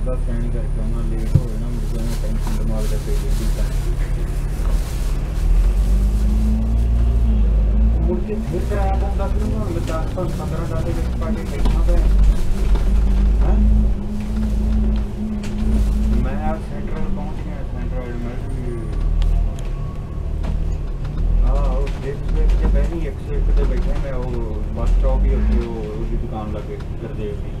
ਜੀ ਮੇਰਾ ਰਾਦਾ ਸੈਣ ਕਰਕੇ ਉਹਨਾਂ ਲੇਟ ਹੋ ਜਾਣਾ ਮੈਨੂੰ ਨਾ ਟੈਨਸ਼ਨ ਦਿਮਾਗ ਤੇ ਪਈ ਜਾਂਦੀ ਤਾਂ ਮੁੜ ਕੇ ਫਿਰ ਕਰਾਇਆ ਤਾਂ ਦੱਸ ਨੂੰ ਹੁਣ 10 ਤੋਂ 15 ਦਾ ਦੇ ਵਿੱਚ ਪਾ ਕੇ ਬੈਠਾ ਪਿਆ ਹਾਂ ਮੈਂ ਆ ਸੈਂਟਰਲ ਪਹੁੰਚ ਗਿਆ ਸੈਂਟਰਲ ਮੈਂ ਵੀ ਆ ਉਹ ਦੇਖ ਦੇਖ ਕੇ ਪਹਿਲੀ 101 ਤੇ ਬੈਠਾ ਮੈਂ ਉਹ ਬੱਸ ਸਟਾਪ ਹੀ ਉੱਥੇ ਉਹ ਉਹਦੀ ਦੁਕਾਨ ਲੱਗੇ ਗੁਰਦੇਵ ਦੀ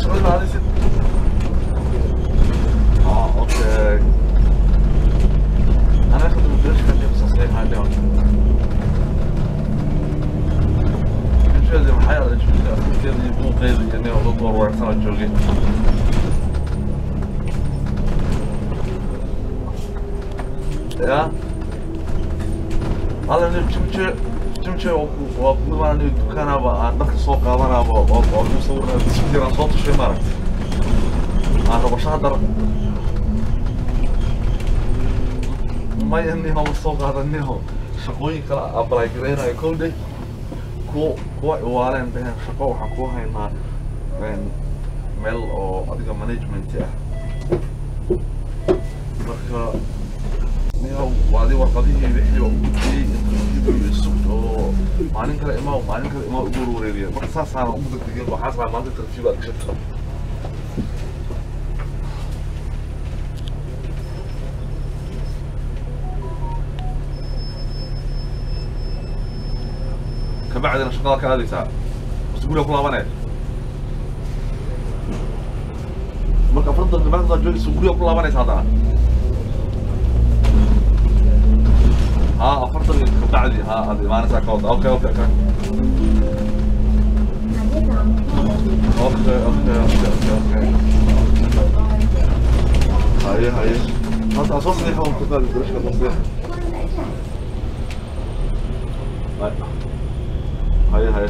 Schuld هذه in. آه أوكي أنا اخد البرشكة اللي بتصحيح عليهم شو هذه الحياة اللي شفتها كثير يبون غيري يعني وضطور وعسان الجوجين يا هذا اللي بتشمتش dukaanaba aan dharka soo qaadanaaba oo sawiraan soo tushay maaragta aan rabashaha dhar maya niho ma soo qaadan niho shaqooyin kala abalay garaynayo kowdhay kuwa kuwa ciwaaleen dhaheen shaqo waxaan kuu haynaa meel oo adiga management ah marka niho waadi warqadihii wixii oo u gudbiyey maalin kale imaa maalin kale imaa ugu wareeriya marka saasaana ugu degdegin waxaa saa maanta interview aad gashatay kabacdina shaqada ka aadaysaa bas guriga ku laabanee marka afartan dimaaqda joogaysa guriga ku laabanaysa haddana آه أفرض القطعه دي ها هذه ما نسى كود أوكي أوكي أوكي. أوكي أوكي أوكي أوكي أوكي. هاي هاي هذا تصليح هو قتال ليش تصليح هاي هاي